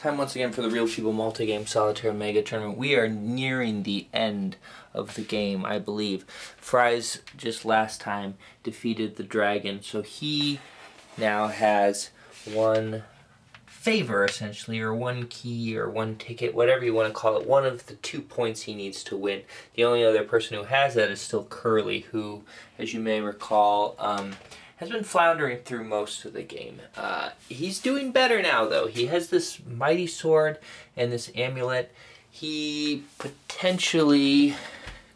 Time once again for the Real People Multi-Game Solitaire Mega Tournament. We are nearing the end of the game, I believe. Fries just last time defeated the dragon, so he now has one favor, essentially, or one key, or one ticket, whatever you want to call it. One of the two points he needs to win. The only other person who has that is still Curly, who, as you may recall, um, has been floundering through most of the game. Uh, he's doing better now, though. He has this mighty sword and this amulet. He potentially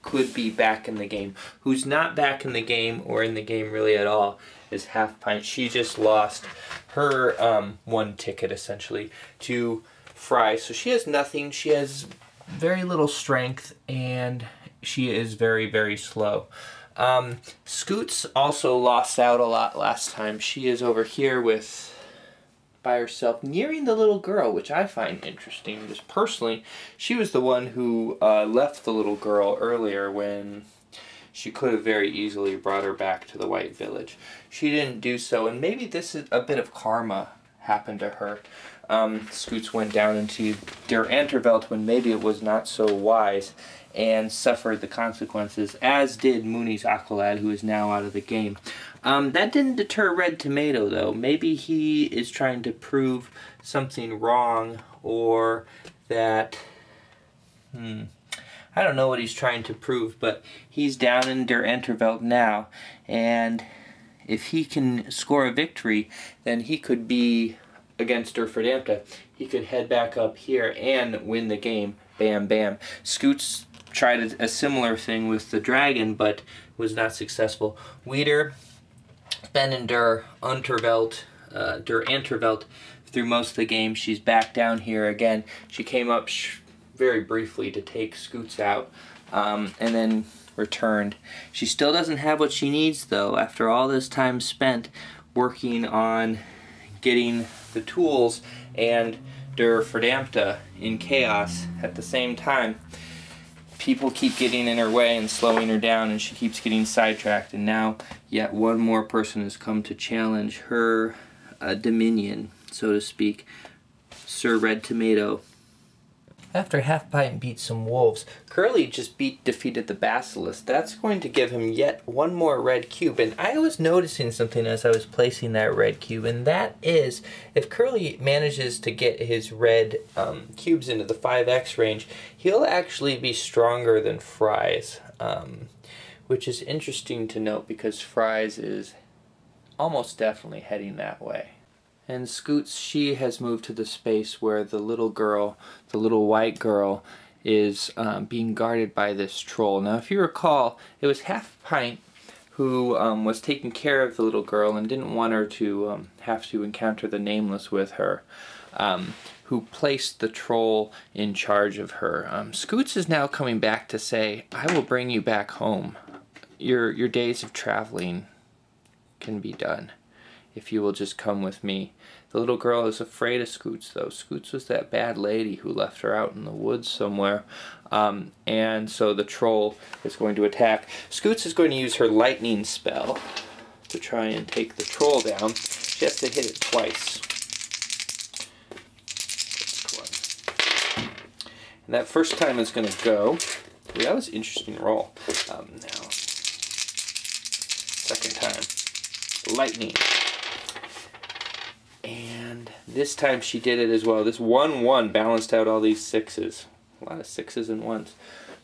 could be back in the game. Who's not back in the game or in the game really at all is Half Pint. She just lost her um, one ticket essentially to Fry. So she has nothing. She has very little strength and she is very, very slow. Um, Scoots also lost out a lot last time. She is over here with by herself, nearing the little girl, which I find interesting. Just personally, she was the one who uh, left the little girl earlier when she could have very easily brought her back to the White Village. She didn't do so, and maybe this is a bit of karma happened to her. Um, Scoots went down into Der Antervelt when maybe it was not so wise, and suffered the consequences, as did Mooney's Aqualad, who is now out of the game. Um, that didn't deter Red Tomato, though. Maybe he is trying to prove something wrong, or that. Hmm. I don't know what he's trying to prove, but he's down in Der Entervelt now, and if he can score a victory, then he could be against Der Verdammte. He could head back up here and win the game. Bam, bam. Scoots tried a, a similar thing with the dragon, but was not successful. Wieder, been in Der Unterwelt, uh, Der Anterwelt through most of the game. She's back down here again. She came up very briefly to take Scoots out, um, and then returned. She still doesn't have what she needs, though, after all this time spent working on getting the tools and Der Verdammte in chaos at the same time. People keep getting in her way and slowing her down and she keeps getting sidetracked. And now yet one more person has come to challenge her uh, dominion so to speak. Sir red tomato after Half Pint beat some wolves, Curly just beat defeated the Basilisk. That's going to give him yet one more red cube. And I was noticing something as I was placing that red cube, and that is if Curly manages to get his red um, cubes into the 5x range, he'll actually be stronger than Fries. Um, which is interesting to note because Fries is almost definitely heading that way. And Scoots, she has moved to the space where the little girl, the little white girl, is um, being guarded by this troll. Now, if you recall, it was Half Pint who um, was taking care of the little girl and didn't want her to um, have to encounter the Nameless with her, um, who placed the troll in charge of her. Um, Scoots is now coming back to say, I will bring you back home. Your, your days of traveling can be done if you will just come with me. The little girl is afraid of Scoots, though. Scoots was that bad lady who left her out in the woods somewhere. Um, and so the troll is going to attack. Scoots is going to use her lightning spell to try and take the troll down. She has to hit it twice. And that first time is going to go. Ooh, that was an interesting roll. Um, now, second time. Lightning. And this time she did it as well. This 1-1 balanced out all these sixes. A lot of sixes and ones.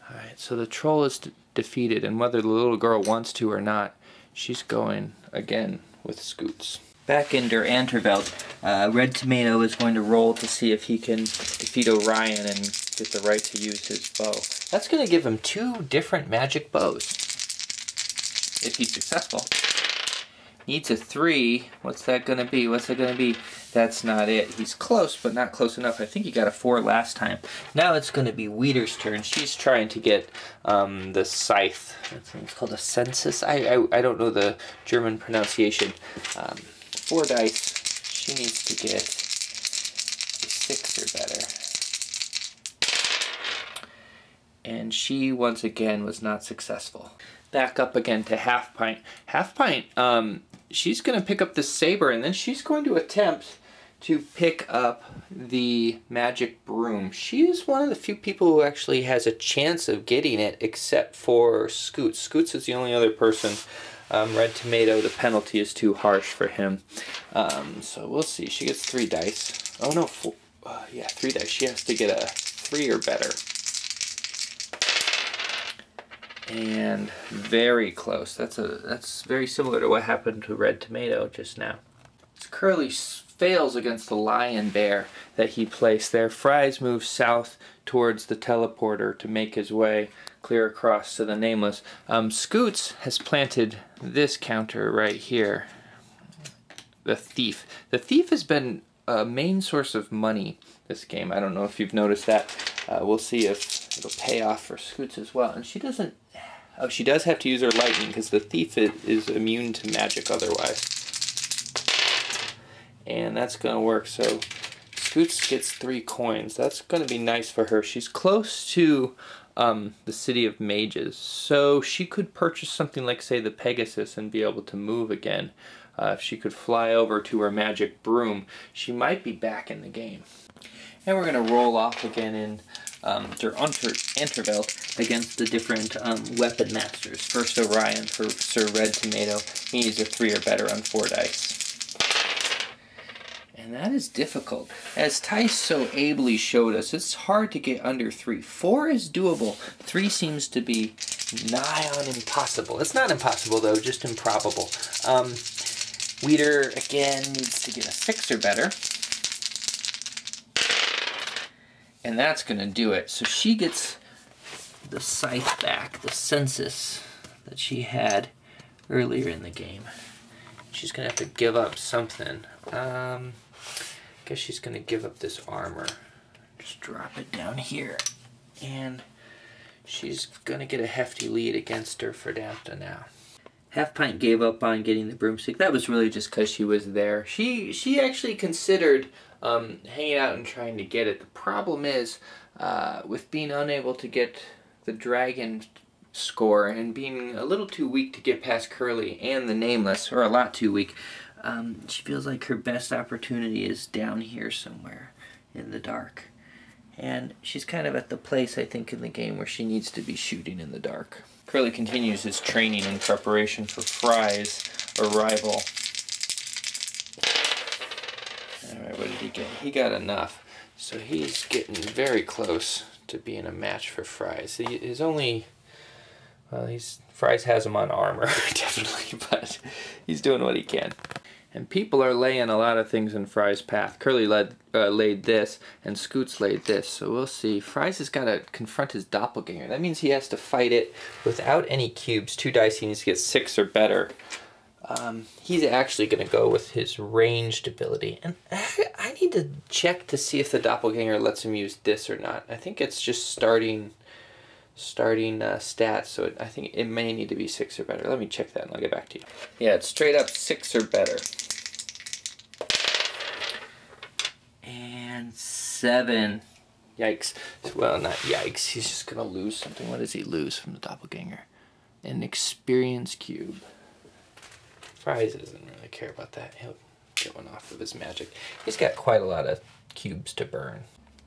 Alright, so the troll is defeated, and whether the little girl wants to or not, she's going again with Scoots. Back in Der Antervelt, uh, Red Tomato is going to roll to see if he can defeat Orion and get the right to use his bow. That's going to give him two different magic bows. If he's successful. Needs a three. What's that going to be? What's that going to be? That's not it. He's close, but not close enough. I think he got a four last time. Now it's going to be Wieder's turn. She's trying to get um, the scythe. It's called a census. I, I, I don't know the German pronunciation. Um, four dice. She needs to get a six or better. And she, once again, was not successful back up again to half pint. Half pint um, she's going to pick up the saber and then she's going to attempt to pick up the magic broom. She is one of the few people who actually has a chance of getting it, except for Scoots. Scoots is the only other person. Um, Red Tomato, the penalty is too harsh for him. Um, so we'll see. She gets three dice. Oh no, four. Uh, yeah, three dice. She has to get a three or better. And very close. That's a that's very similar to what happened to Red Tomato just now. Curly fails against the lion bear that he placed there. Fries moves south towards the teleporter to make his way clear across to the nameless. Um, Scoots has planted this counter right here. The thief. The thief has been a main source of money this game. I don't know if you've noticed that. Uh, we'll see if it'll pay off for Scoots as well. And she doesn't. Oh, she does have to use her lightning because the thief is immune to magic otherwise. And that's going to work. So Scoots gets three coins. That's going to be nice for her. She's close to um, the city of mages, so she could purchase something like, say, the Pegasus and be able to move again. Uh, if she could fly over to her magic broom, she might be back in the game. And we're going to roll off again in um, Unterwelt against the different um, weapon masters. First Orion for Sir Red Tomato. He needs a three or better on four dice. And that is difficult. As Tice so ably showed us, it's hard to get under three. Four is doable. Three seems to be nigh on impossible. It's not impossible, though, just improbable. Um, Weeder, again, needs to get a six or better. And that's to do it. So she gets the scythe back, the census that she had earlier in the game. She's to have to give up something. Um, I guess she's to give up this armor. Just drop it down here. And she's to get a hefty lead against her for Verdampta now. Half Pint gave up on getting the broomstick. That was really just because she was there. She she actually considered um, hanging out and trying to get it. The problem is, uh, with being unable to get the dragon score and being a little too weak to get past Curly and the Nameless, or a lot too weak, um, she feels like her best opportunity is down here somewhere in the dark. And she's kind of at the place, I think, in the game where she needs to be shooting in the dark. Curly continues his training in preparation for Fry's arrival. Alright, what did he get? He got enough. So he's getting very close to being a match for Fries. He is only well, he's Fries has him on armor, definitely, but he's doing what he can. And people are laying a lot of things in Fry's path. Curly led, uh, laid this, and Scoots laid this. So we'll see. Fries has got to confront his doppelganger. That means he has to fight it without any cubes. Two dice, he needs to get six or better. Um, he's actually going to go with his ranged ability. And I, I need to check to see if the doppelganger lets him use this or not. I think it's just starting starting uh, stats, so it, I think it may need to be six or better. Let me check that and I'll get back to you. Yeah, it's straight up six or better. And seven. Yikes. Well, not yikes. He's just going to lose something. What does he lose from the doppelganger? An experience cube. Fries doesn't really care about that. He'll get one off of his magic. He's got quite a lot of cubes to burn.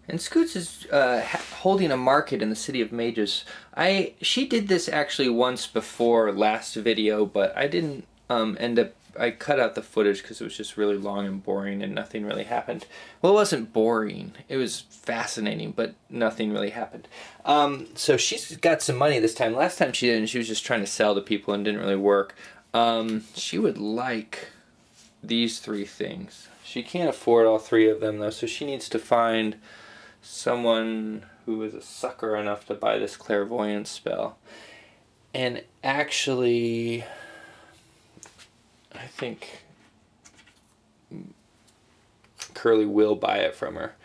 And Scoots is uh, holding a market in the city of mages. I she did this actually once before last video, but I didn't um, end up. I cut out the footage because it was just really long and boring, and nothing really happened. Well, it wasn't boring; it was fascinating, but nothing really happened. Um, so she's got some money this time. Last time she didn't. She was just trying to sell to people and didn't really work. Um, she would like these three things. She can't afford all three of them though, so she needs to find someone who is a sucker enough to buy this clairvoyance spell. And actually, I think Curly will buy it from her.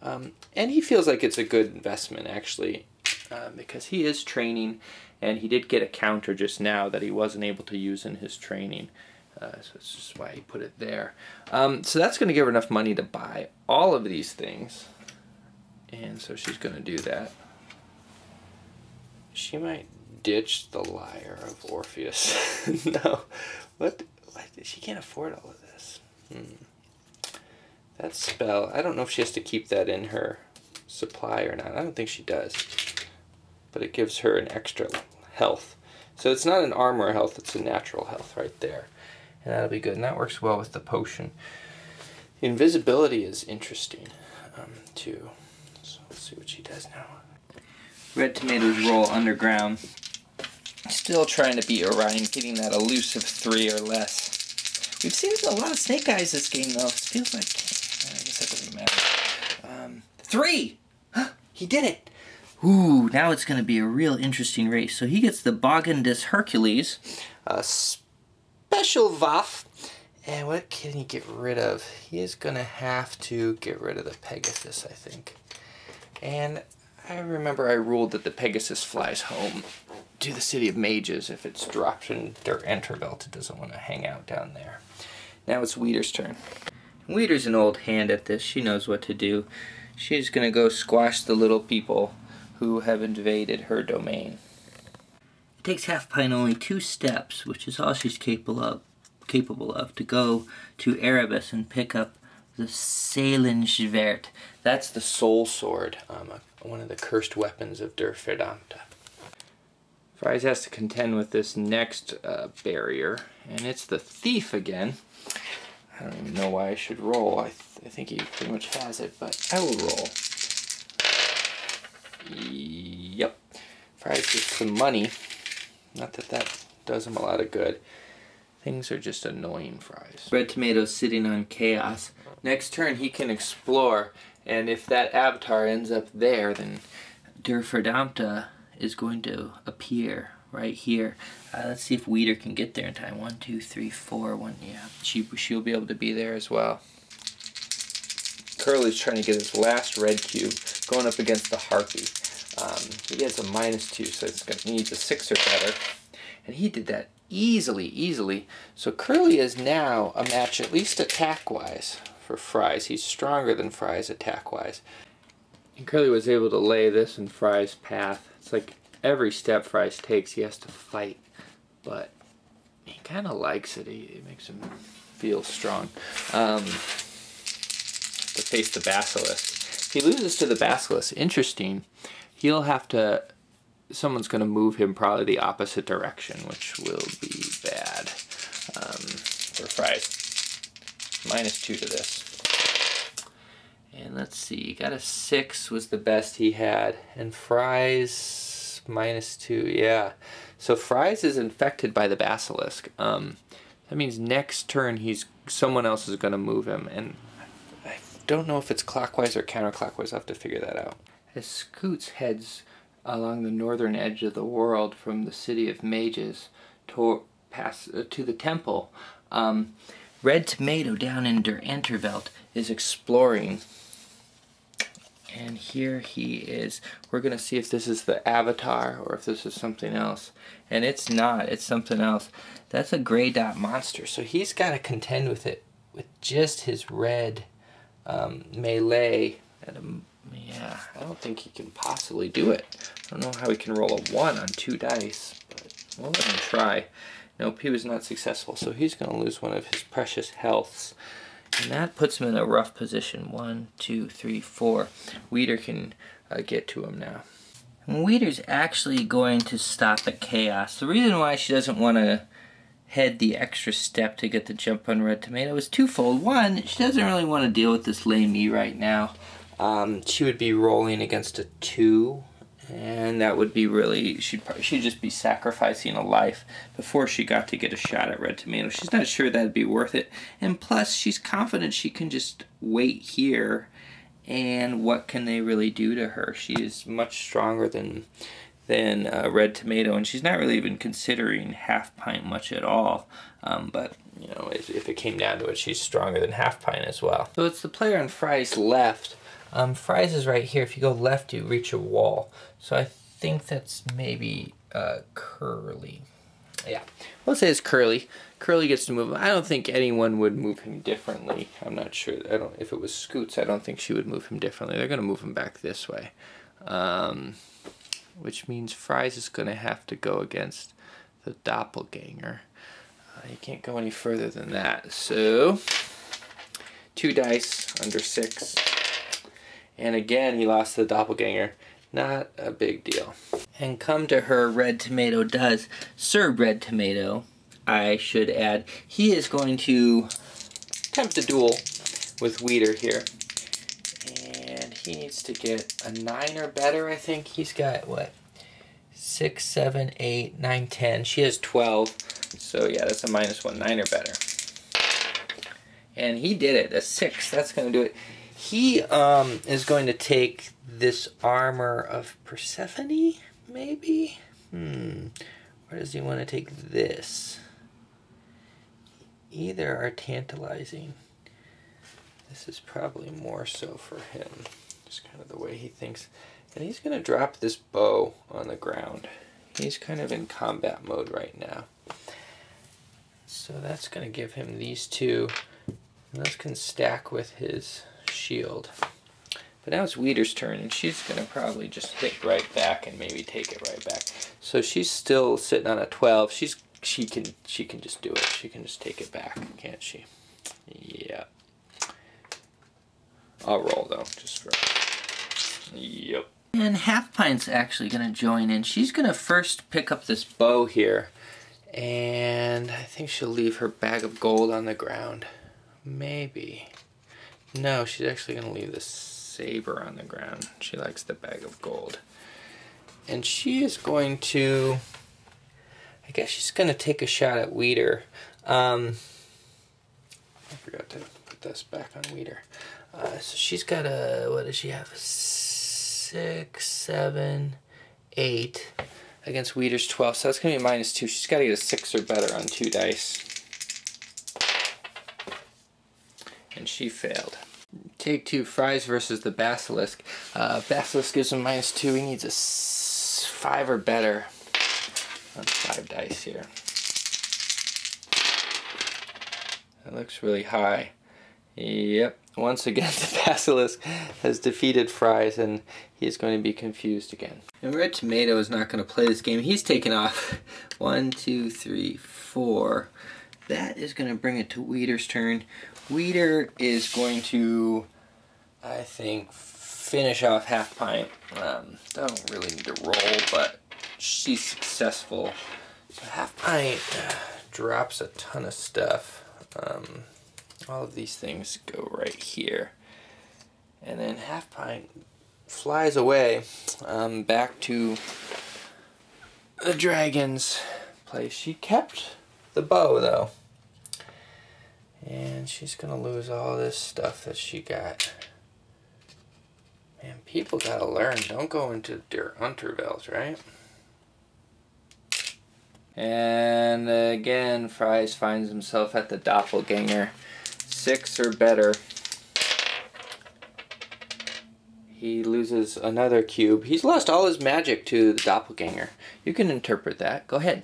Um, and he feels like it's a good investment, actually, uh, because he is training, and he did get a counter just now that he wasn't able to use in his training. Uh, so that's just why he put it there. Um, so that's going to give her enough money to buy all of these things. And so she's going to do that. She might ditch the lyre of Orpheus. no. What? what? She can't afford all of this. Hmm. that spell, I don't know if she has to keep that in her supply or not. I don't think she does. But it gives her an extra health. So it's not an armor health, it's a natural health right there. And that'll be good. And that works well with the potion. Invisibility is interesting um, too. So let's see what she does now. Red tomatoes roll underground. Still trying to beat Orion, getting that elusive three or less. We've seen a lot of snake eyes this game though. It feels like I guess that doesn't matter. Um, three! he did it! Ooh, now it's going to be a real interesting race. So he gets the Bogen des Herkules. A special Vaff. And what can he get rid of? He is going to have to get rid of the Pegasus, I think. And I remember I ruled that the Pegasus flies home to the city of mages if it's dropped in Der Entervelt. It doesn't want to hang out down there. Now it's Weeder's turn. Weeder's an old hand at this. She knows what to do. She's going to go squash the little people who have invaded her domain. It takes Half Pint only two steps, which is all she's capable of, capable of to go to Erebus and pick up the Seelenschwert. That's the soul sword, um, one of the cursed weapons of Der Verdammte. Fries has to contend with this next uh, barrier, and it's the thief again. I don't even know why I should roll. I, th I think he pretty much has it, but I will roll. Yep. Fries gets some money. Not that that does him a lot of good. Things are just annoying Fries. Red Tomato's sitting on chaos. Next turn he can explore, and if that avatar ends up there, then Der Verdammte is going to appear right here. Uh, let's see if Weeder can get there in time. One, two, three, four. One, yeah. She, she'll be able to be there as well. Curly's trying to get his last red cube, going up against the Harpy. Um, he has a minus two, so it's gonna, he needs a six or better. And he did that easily, easily. So Curly is now a match, at least attack-wise, for Fries. He's stronger than Fries attack-wise. And Curly was able to lay this in Fry's path. It's like every step Fries takes, he has to fight. But he kind of likes it. He, it makes him feel strong. Um, to face the Basilisk. If he loses to the Basilisk, interesting, he'll have to, someone's going to move him probably the opposite direction, which will be bad um, for Fries. Minus two to this. And let's see, he got a six was the best he had. And Fries, minus two, yeah. So Fries is infected by the Basilisk. Um, that means next turn he's someone else is going to move him. And don't know if it's clockwise or counterclockwise. I'll have to figure that out. As Scoots heads along the northern edge of the world from the city of mages to, pass, uh, to the temple, um, Red Tomato down in Der Entervelt is exploring. And here he is. We're going to see if this is the avatar or if this is something else. And it's not. It's something else. That's a gray dot monster. So he's got to contend with it with just his red um, melee. And yeah, I don't think he can possibly do it. I don't know how he can roll a 1 on two dice, but we'll let him try. Nope, he was not successful, so he's going to lose one of his precious healths. And that puts him in a rough position. One, two, three, four. Weeder can uh, get to him now. Weeder's actually going to stop at Chaos. The reason why she doesn't want to head the extra step to get the jump on Red Tomato is twofold. One, she doesn't really want to deal with this lame E right now. Um, she would be rolling against a two, and that would be really she'd she'd just be sacrificing a life before she got to get a shot at Red Tomato. She's not sure that'd be worth it, and plus she's confident she can just wait here. And what can they really do to her? She is much stronger than than uh, Red Tomato, and she's not really even considering Half Pint much at all. Um, but you know, if, if, it came down to it, she's stronger than Half Pint as well. So it's the player on Fry's left. Um, Fries is right here. If you go left, you reach a wall. So I think that's maybe uh, Curly. Yeah, we'll say it's Curly. Curly gets to move him. I don't think anyone would move him differently. I'm not sure. I don't. If it was Scoots, I don't think she would move him differently. They're going to move him back this way. Um, which means Fries is going to have to go against the doppelganger. Uh, he can't go any further than that. So, two dice under six. And again, he lost to the doppelganger. Not a big deal. And come to her, Red Tomato does. Sir Red Tomato, I should add, he is going to attempt a duel with Weeder here. He needs to get a 9 or better, I think. He's got, what, 6, 7, 8, 9, 10. She has 12. So, yeah, that's a minus 1, 9 or better. And he did it, a 6. That's going to do it. He um, is going to take this armor of Persephone, maybe? Hmm. Where does he want to take this? Either are tantalizing. This is probably more so for him. Just kind of the way he thinks. And he's going to drop this bow on the ground. He's kind of in combat mode right now. So that's going to give him these two. And those can stack with his shield. But now it's Weeder's turn, and she's going to probably just hit right back and maybe take it right back. So she's still sitting on a 12. She's she can she can just do it. She can just take it back, can't she? Yeah. I'll roll though, just for Yep. And Half Pint's actually gonna join in. She's gonna first pick up this bow here. And I think she'll leave her bag of gold on the ground. Maybe. No, she's actually gonna leave the saber on the ground. She likes the bag of gold. And she is going to, I guess she's going to take a shot at Weeder. Um, I forgot to put this back on Weeder. Uh, so she's got a, what does she have? Six, seven, eight against Weeder's 12. So that's going to be minus two. She's got to get a six or better on two dice. And she failed. Take two, Fries versus the Basilisk. Uh, Basilisk gives him minus two. He needs a five or better on five dice here. That looks really high. Yep. Once again, the Basilisk has defeated Fries, and he is going to be confused again. And Red Tomato is not going to play this game. He's taken off one, two, three, four. That is going to bring it to Weeder's turn. Weeder is going to I think finish off half pint. Um, don't really need to roll, but she's successful. So half pint uh, drops a ton of stuff. Um, all of these things go right here. And then half pint flies away um, back to the dragon's place. She kept the bow though. And she's gonna lose all this stuff that she got. Man, people gotta learn. Don't go into Der Unterwelt, right? And again, Fries finds himself at the doppelganger. Six or better. He loses another cube. He's lost all his magic to the doppelganger. You can interpret that. Go ahead.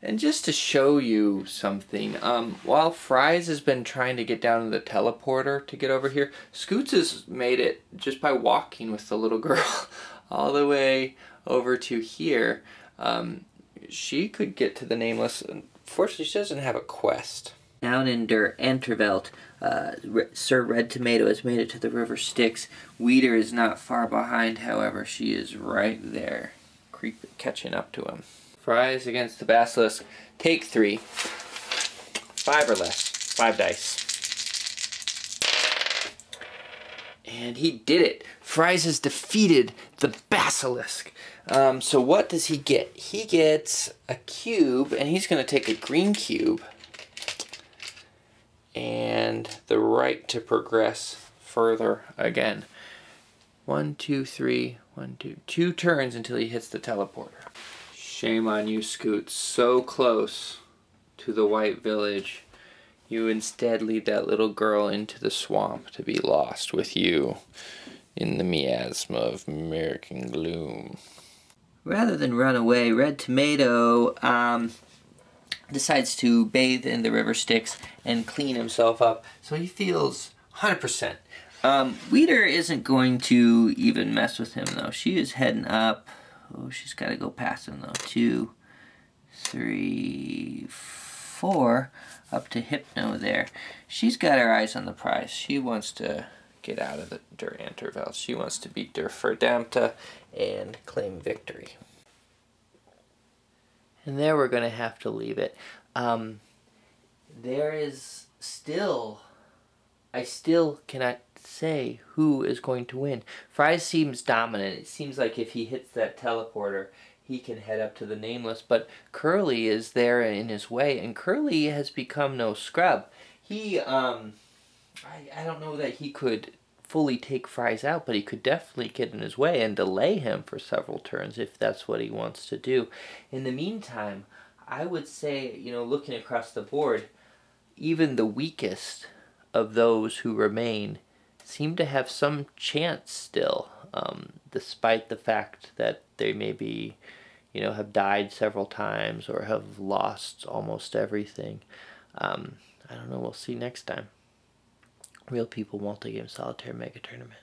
And just to show you something, um, while Fries has been trying to get down to the teleporter to get over here, Scoots has made it just by walking with the little girl all the way over to here. Um, she could get to the Nameless. Unfortunately, she doesn't have a quest. Down in Der Unterwelt, uh, Sir Red Tomato has made it to the River Styx. Weeder is not far behind, however, she is right there, creep catching up to him. Fries against the Basilisk. Take three. Five or less. Five dice. And he did it. Fries has defeated the Basilisk. Um, so what does he get? He gets a cube, and he's going to take a green cube. And the right to progress further again. One, two, three, one, two. Two turns until he hits the teleporter. Shame on you, Scoot. So close to the White Village. You instead lead that little girl into the swamp to be lost with you in the miasma of American gloom. Rather than run away, Red Tomato um, decides to bathe in the river Styx and clean himself up. So he feels 100%. Um, Weeder isn't going to even mess with him, though. She is heading up Oh, she's got to go past him though. Two, three, four up to Hypno there. She's got her eyes on the prize. She wants to get out of the Der Interval. She wants to beat Der Verdammte and claim victory. And there we're going to have to leave it. Um, there is still, I still cannot say who is going to win. Fries seems dominant. It seems like if he hits that teleporter, he can head up to the nameless. But Curly is there in his way, and Curly has become no scrub. He, um, I, I don't know that he could fully take Fries out, but he could definitely get in his way and delay him for several turns if that's what he wants to do. In the meantime, I would say, you know, looking across the board, even the weakest of those who remain seem to have some chance still, um, despite the fact that they maybe, you know, have died several times or have lost almost everything. Um, I don't know. We'll see next time. Real People Multi-Game Solitaire Mega Tournament.